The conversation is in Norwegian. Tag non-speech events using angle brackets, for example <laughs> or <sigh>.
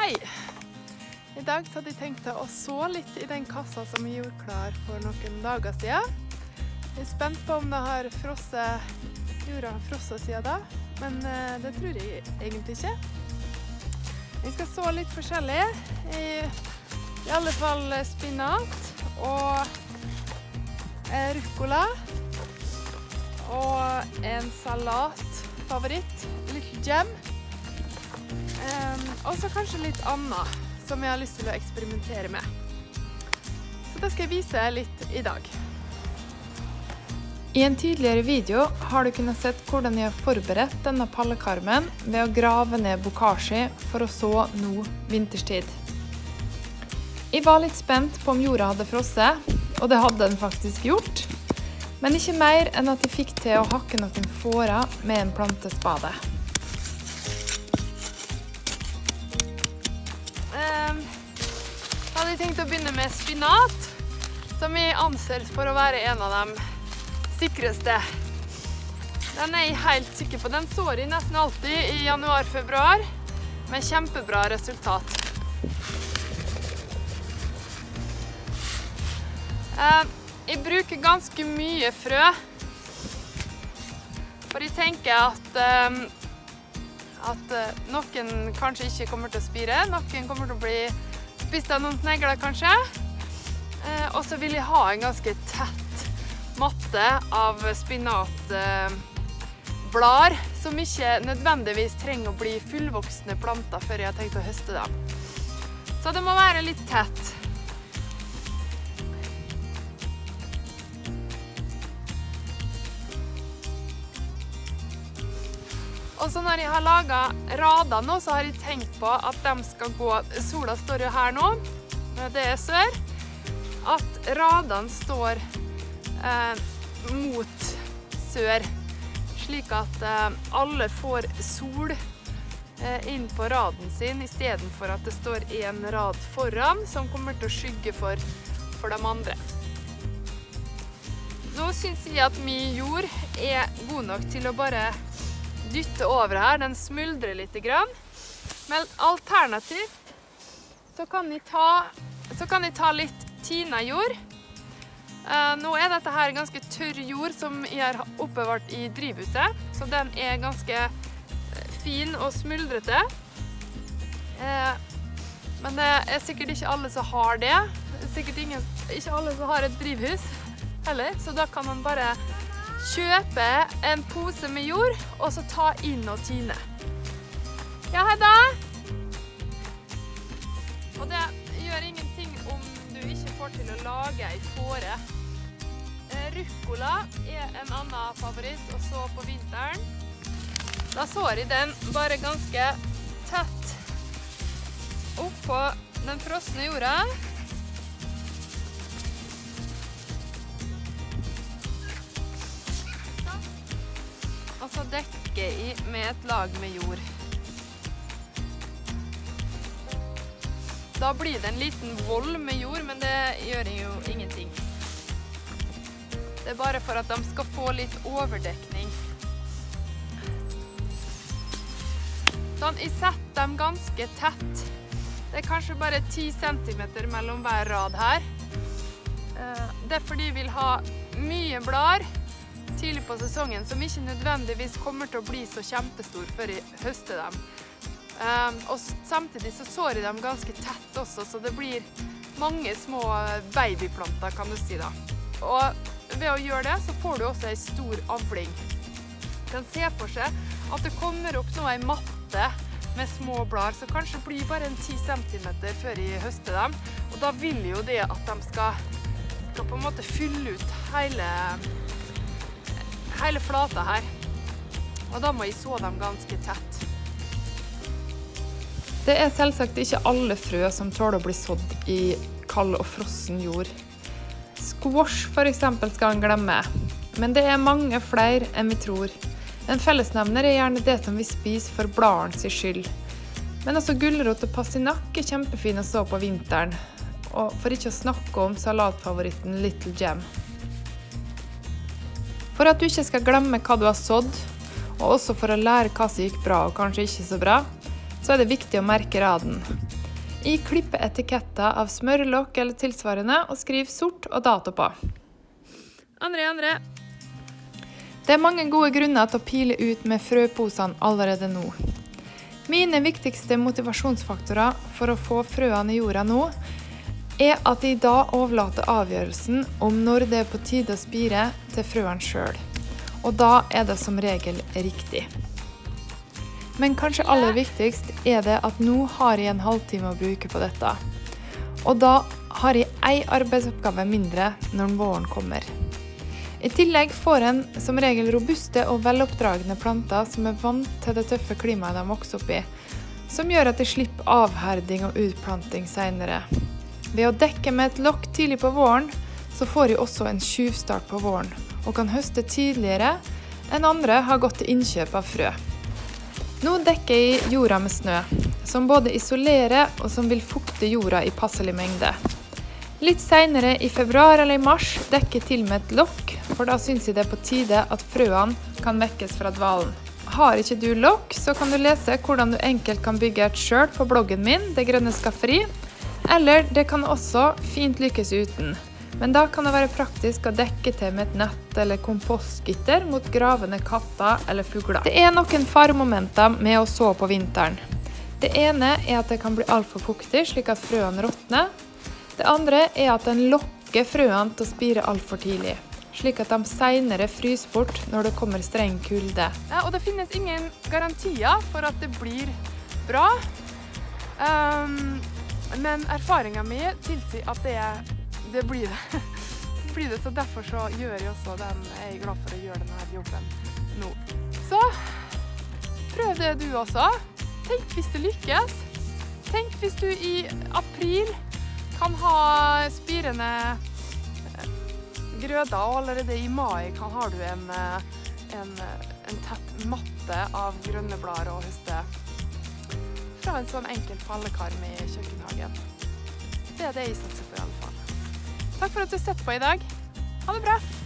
Hei! I dag så hadde jeg tenkt å så litt i den kassa som jeg gjorde klar for noen dager siden. Jeg er spent på om det har frosset, jorda har frosset siden da, men eh, det tror jeg egentlig ikke. Jeg skal så litt forskjellig. I, i alle fall spinat og rucola ruccola. Og en salatfavoritt, Little Jam. Um, og så kanskje litt annet som jeg har lyst til å eksperimentere med. Så det skal jeg vise litt i dag. I en tidligere video har du kunnet sett hvordan jeg har forberedt denne pallekarmen ved å grave ned bokashi for å så nå vinterstid. Jeg var litt spent på om jorda hadde frosset, og det hadde den faktisk gjort. Men ikke mer enn at jeg fikk til å hakke noen fårer med en plantespade. Tenkt å begynne med spinat, som jeg anser for å være en av de sikreste. Den er jeg helt sikker på. Den sår jeg nesten alltid i januar-februar med kjempebra resultat. Um, jeg bruker ganske mye frø, for jeg tenker at um, at uh, noen kanskje ikke kommer til å spire, noen kommer til å bli spist av noen snegler kanskje. Uh, og så vil jeg ha en ganske tett matte av spinatblader, uh, som ikke nødvendigvis trenger å bli fullvoksne planter før jeg har tenkt å høste dem. Så det må være litt tett. Og så når jeg har laga rader nå, så har jeg tenkt på at de skal gå Sola står jo her nå, det er sør. At radene står eh, mot sør, slik at eh, alle får sol eh, inn på raden sin, istedenfor at det står én rad foran som kommer til å skygge for, for de andre. Nå syns jeg at min jord er god nok til å bare dytte over her. Den smuldrer litt. Men alternativt så kan jeg ta, kan jeg ta litt tina jord. Eh, nå er dette her ganske tørr jord som jeg har oppbevart i drivhuset, så den er ganske eh, fin og smuldrete. Eh, men det er sikkert ikke alle som har det. er sikkert ingen, ikke alle som har et drivhus heller, så da kan man bare kjøpe en pose med jord, og så ta inn og tine. Ja, Hedda? Og det gjør ingenting om du ikke får til å lage ei fåre. Rucola ruccola er en annen favoritt å så på vinteren. Da sår jeg den bare ganske tett oppå den frosne jorda. Og så dekker jeg med et lag med jord. Da blir det en liten vold med jord, men det gjør jo ingenting. Det er bare for at de skal få litt overdekning. Sånn, jeg setter dem ganske tett. Det er kanskje bare 10 cm mellom hver rad her. Eh, det er fordi jeg vil ha mye blader tidlig på sesongen som ikke nødvendigvis kommer til å bli så kjempestor før jeg høster dem. Um, og samtidig så sår jeg dem ganske tett også, så det blir mange små babyplanter, kan du si da. Og ved å gjøre det, så får du også ei stor avling. Du kan se for seg at det kommer opp nå ei matte med små blader, så kanskje blir bare en 10 cm før jeg høster dem. Og da vil jo det at de skal på en måte fylle ut hele hele flata her. Og da må jeg så dem ganske tett. Det er selvsagt ikke alle frø som tåler å bli sådd i kald og frossen jord. Squash f.eks. skal en glemme, men det er mange flere enn vi tror. En fellesnevner er gjerne det som vi spiser for bladene sin skyld. Men også gulrot og passinakk er kjempefine å så på vinteren. Og for ikke å snakke om salatfavoritten Little Jam. For at du ikke skal glemme hva du har sådd, og også for å lære hva som gikk bra og kanskje ikke så bra, så er det viktig å merke raden. I klippe etiketter av smørlokk eller tilsvarende, og skriv sort og dato på. Andre, andre. Det er mange gode grunner til å pile ut med frøposene allerede nå. Mine viktigste motivasjonsfaktorer for å få frøene i jorda nå, er at de da overlater avgjørelsen om når det er på tide å spire, til frøene sjøl. Og da er det som regel riktig. Men kanskje aller viktigst er det at nå har jeg en halvtime å bruke på dette. Og da har jeg ei arbeidsoppgave mindre når våren kommer. I tillegg får en som regel robuste og veloppdragne planter som er vant til det tøffe klimaet de vokser opp i, som gjør at de slipper avherding og utplanting senere. Ved å dekke med et lokk tidlig på våren, så får de også en tjuvstart på våren, og kan høste tidligere enn andre har gått til innkjøp av frø. Nå dekker jeg jorda med snø, som både isolerer og som vil fukte jorda i passelig mengde. Litt seinere i februar eller i mars dekker til med et lokk, for da syns jeg det er på tide at frøene kan vekkes fra dvalen. Har ikke du lokk, så kan du lese hvordan du enkelt kan bygge et sjøl på bloggen min, Det grønne skafferi. Eller det kan også fint lykkes uten. Men da kan det være praktisk å dekke til med et nett eller kompostgitter mot gravende katter eller fugler. Det er noen faremomenter med å så på vinteren. Det ene er at det kan bli altfor fuktig, slik at frøene råtner. Det andre er at den lokker frøene til å spire altfor tidlig, slik at de senere fryser bort når det kommer streng kulde. Og det finnes ingen garantier for at det blir bra. Um, men erfaringa mi tilsier at det, det blir det. <laughs> blir det. Så derfor så gjør jeg også den Jeg er glad for å gjøre denne jobben nå. Så prøv det du også. Tenk hvis det lykkes. Tenk hvis du i april kan ha spirende eh, grøder, og allerede i mai kan, har du en, eh, en, eh, en tett matte av grønne blader å høste fra en sånn enkel fallekarm i kjøkkenhagen. Det er det jeg satser på, i alle fall. Takk for at du har sett på i dag. Ha det bra!